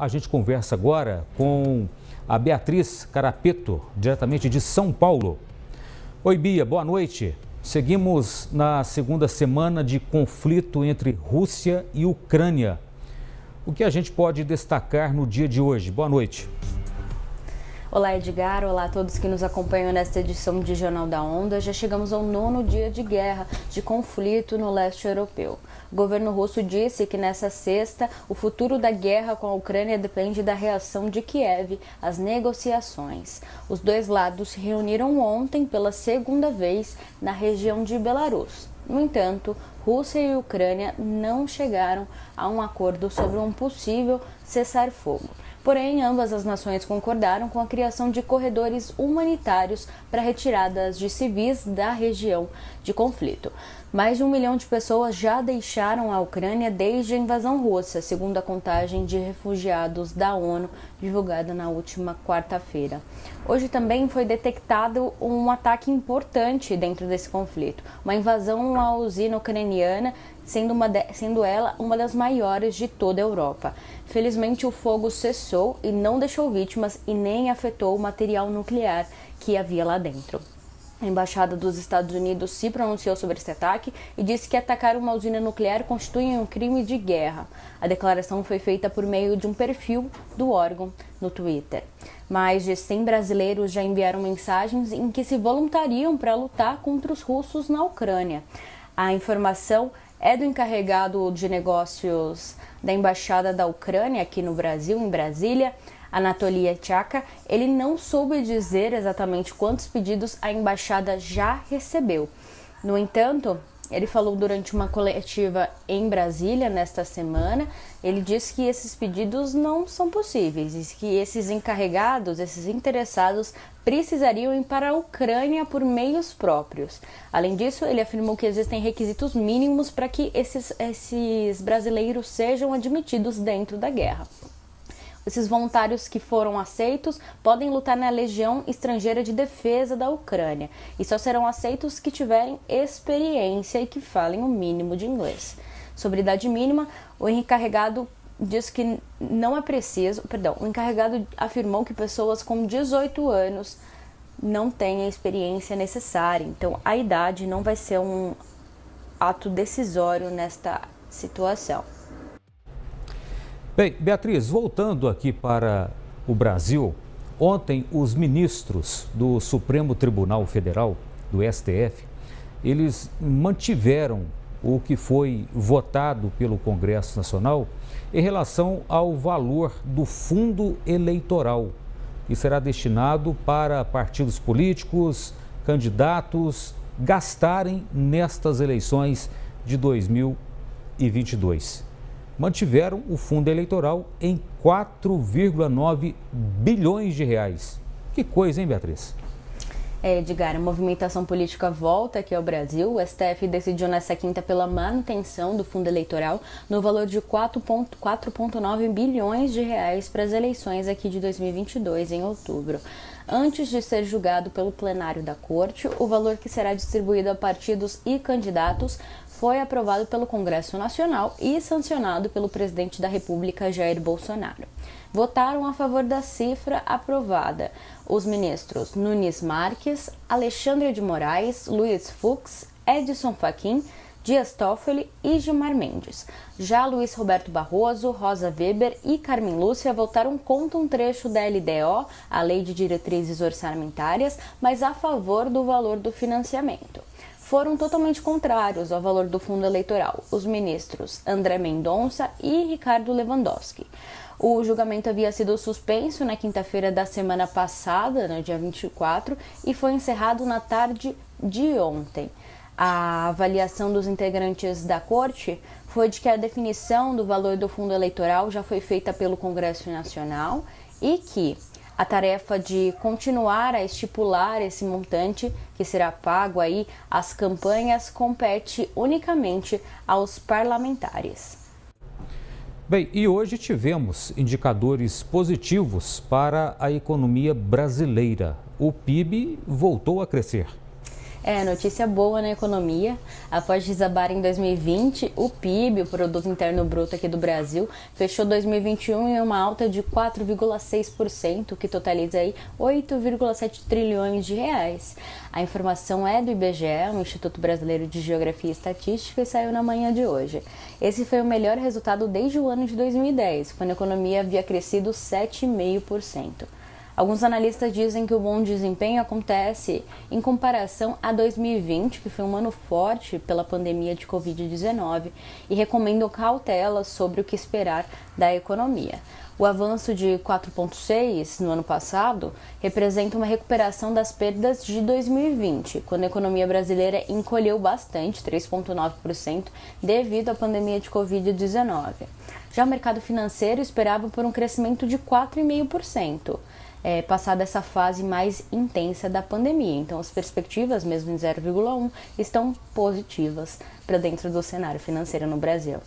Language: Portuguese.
a gente conversa agora com a Beatriz Carapeto, diretamente de São Paulo. Oi, Bia, boa noite. Seguimos na segunda semana de conflito entre Rússia e Ucrânia. O que a gente pode destacar no dia de hoje? Boa noite. Olá, Edgar. Olá a todos que nos acompanham nesta edição de Jornal da Onda. Já chegamos ao nono dia de guerra, de conflito no leste europeu. O governo russo disse que nessa sexta o futuro da guerra com a Ucrânia depende da reação de Kiev às negociações. Os dois lados se reuniram ontem pela segunda vez na região de Belarus. No entanto, Rússia e Ucrânia não chegaram a um acordo sobre um possível cessar-fogo. Porém, ambas as nações concordaram com a criação de corredores humanitários para retiradas de civis da região de conflito. Mais de um milhão de pessoas já deixaram a Ucrânia desde a invasão russa, segundo a contagem de refugiados da ONU divulgada na última quarta-feira. Hoje também foi detectado um ataque importante dentro desse conflito, uma invasão à usina ucraniana sendo, uma de, sendo ela uma das maiores de toda a Europa. Felizmente, o fogo cessou e não deixou vítimas e nem afetou o material nuclear que havia lá dentro. A embaixada dos Estados Unidos se pronunciou sobre esse ataque e disse que atacar uma usina nuclear constitui um crime de guerra. A declaração foi feita por meio de um perfil do órgão no Twitter. Mais de 100 brasileiros já enviaram mensagens em que se voluntariam para lutar contra os russos na Ucrânia. A informação é do encarregado de negócios da Embaixada da Ucrânia aqui no Brasil, em Brasília, Anatolia Tchaka. Ele não soube dizer exatamente quantos pedidos a embaixada já recebeu. No entanto, ele falou durante uma coletiva em Brasília nesta semana. Ele disse que esses pedidos não são possíveis e que esses encarregados, esses interessados, precisariam ir para a Ucrânia por meios próprios. Além disso, ele afirmou que existem requisitos mínimos para que esses, esses brasileiros sejam admitidos dentro da guerra. Esses voluntários que foram aceitos podem lutar na Legião Estrangeira de Defesa da Ucrânia e só serão aceitos que tiverem experiência e que falem o mínimo de inglês. Sobre idade mínima, o encarregado diz que não é preciso, perdão, o encarregado afirmou que pessoas com 18 anos não têm a experiência necessária. Então, a idade não vai ser um ato decisório nesta situação. Bem, Beatriz, voltando aqui para o Brasil, ontem os ministros do Supremo Tribunal Federal, do STF, eles mantiveram o que foi votado pelo Congresso Nacional em relação ao valor do fundo eleitoral, que será destinado para partidos políticos, candidatos gastarem nestas eleições de 2022 mantiveram o fundo eleitoral em 4,9 bilhões de reais. Que coisa, hein, Beatriz? É, Edgar, a movimentação política volta aqui ao Brasil. O STF decidiu nessa quinta pela manutenção do fundo eleitoral no valor de 4,9 bilhões de reais para as eleições aqui de 2022, em outubro. Antes de ser julgado pelo plenário da Corte, o valor que será distribuído a partidos e candidatos foi aprovado pelo Congresso Nacional e sancionado pelo presidente da República Jair Bolsonaro. Votaram a favor da cifra aprovada os ministros Nunes Marques, Alexandre de Moraes, Luiz Fux, Edson Fachin, Dias Toffoli e Gilmar Mendes. Já Luiz Roberto Barroso, Rosa Weber e Carmen Lúcia votaram contra um trecho da LDO, a Lei de Diretrizes Orçamentárias, mas a favor do valor do financiamento foram totalmente contrários ao valor do fundo eleitoral, os ministros André Mendonça e Ricardo Lewandowski. O julgamento havia sido suspenso na quinta-feira da semana passada, no dia 24, e foi encerrado na tarde de ontem. A avaliação dos integrantes da corte foi de que a definição do valor do fundo eleitoral já foi feita pelo Congresso Nacional e que a tarefa de continuar a estipular esse montante que será pago aí às campanhas compete unicamente aos parlamentares. Bem, e hoje tivemos indicadores positivos para a economia brasileira. O PIB voltou a crescer. É, notícia boa na economia. Após desabar em 2020, o PIB, o Produto Interno Bruto aqui do Brasil, fechou 2021 em uma alta de 4,6%, que totaliza aí 8,7 trilhões de reais. A informação é do IBGE, o Instituto Brasileiro de Geografia e Estatística, e saiu na manhã de hoje. Esse foi o melhor resultado desde o ano de 2010, quando a economia havia crescido 7,5%. Alguns analistas dizem que o bom desempenho acontece em comparação a 2020, que foi um ano forte pela pandemia de Covid-19, e recomendam cautela sobre o que esperar da economia. O avanço de 4,6 no ano passado representa uma recuperação das perdas de 2020, quando a economia brasileira encolheu bastante, 3,9%, devido à pandemia de Covid-19. Já o mercado financeiro esperava por um crescimento de 4,5% é, passada essa fase mais intensa da pandemia. Então, as perspectivas, mesmo em 0,1, estão positivas para dentro do cenário financeiro no Brasil.